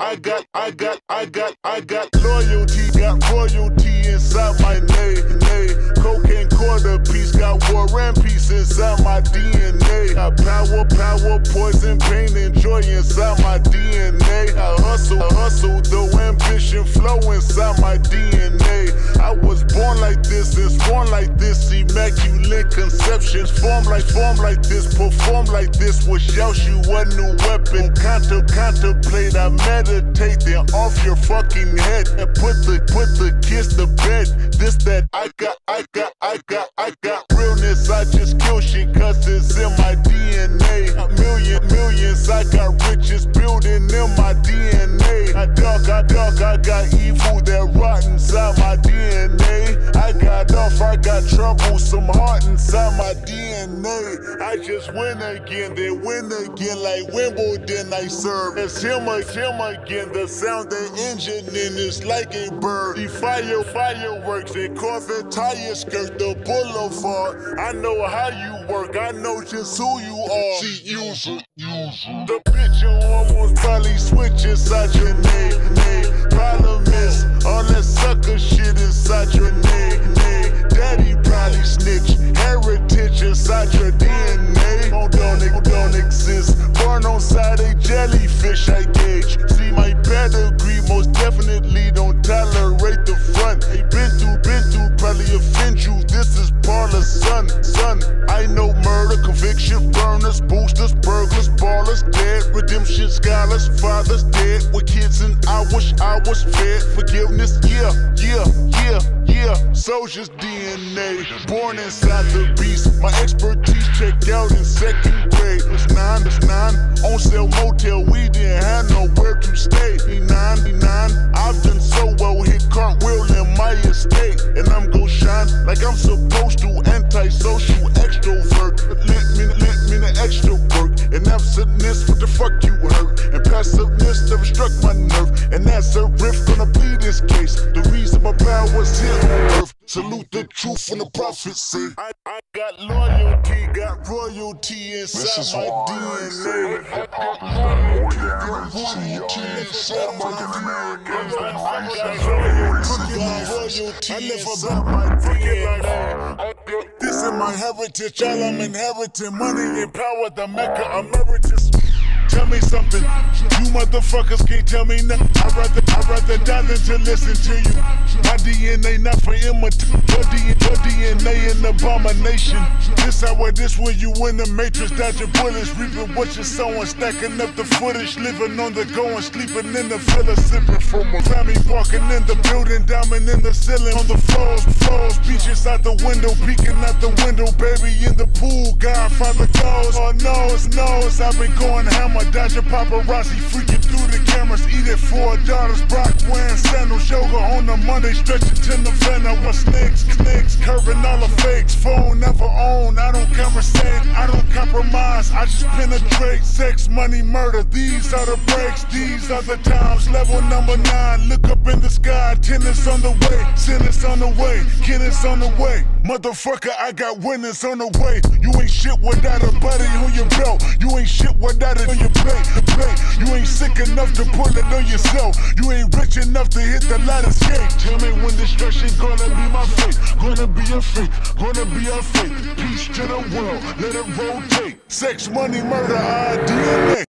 I got, I got, I got, I got loyalty, got royalty inside my name. Cocaine quarter piece, got war and peace inside my DNA. Got power, power, poison, pain, and joy inside my DNA. I hustle, I hustle, though ambition flow inside my DNA. I was born like this and sworn like this, immaculate conceptions. Form like, form like this, perform like this, wish out you a new weapon. Contem, contemplate, I meditate, then off your fucking head. And put the, put the kiss to bed. This, that, got riches building in my DNA. I duck, I duck, I got Some heart inside my DNA. I just win again, then win again like Wimbledon I serve. It's him, him again, the sound the engine in is like a bird. The fire, fireworks and Corvette tire skirt the boulevard. I know how you work, I know just who you are. She use it. The bitch you almost probably switch inside your name, name. Problem is, all that sucker shit inside your name. Jellyfish, I gauge. See my pedigree, most definitely don't tolerate the front. Hey, been through, been through, probably offend you. This is Parlor, son, son. I know murder, conviction, burners, boosters, burglars, ballers, dead, redemption scholars, fathers dead with kids, and I wish I was fed. Forgiveness, yeah, yeah, yeah, yeah. Soldier's DNA, born inside the beast. My expertise checked out in second grade. It's nine, it's nine. On sale motel, we didn't have nowhere to stay. Be 99, I've done so well, hit cartwheel in my estate. And I'm gon' shine like I'm supposed The truth when the prophets say. I, I got loyalty, got royalty inside This is my why I DNA. say hip hop has done more damage to young African Americans than racism and I live above my DNA. This is my heritage, all I'm mm. inheriting. Money and power, the Mecca emeritus. Tell me something, you motherfuckers can't tell me nothing. I'd rather, I'd rather die than to listen to you. My DNA not for imitation, your DNA, your DNA an abomination. This how it is when you in the matrix, dodging bullets, reaping what you're sowing, stacking up the footage, living on the go and sleeping in the villa, sipping from a Grammy, walking in the building, diamond in the ceiling, on the floors, floors, beaches out the window, peeking out the window, baby in the pool, Godfather goes, oh knows, knows, I've been going hammer, dodging paparazzi, freaking through the cameras, eating four daughters, Brock wearing sandals, yoga on the Monday, stretching to November, with snakes, snakes, curving all the fakes, phone never own, I don't conversate, I don't compromise, I just penetrate, sex, money, murder, these are the breaks, these are the times, level number nine, look up in the sky, tennis on the way, sentence on the way, killers on the way, motherfucker, I got winners on the way, you ain't shit without a buddy on your belt, you ain't shit without it on your plate, plate, sick enough to pull it on yourself, you ain't rich enough to hit the ladder skate, tell me when destruction gonna be my fate, gonna be a fate, gonna be a fate, peace to the world, let it rotate, sex, money, murder, our DNA.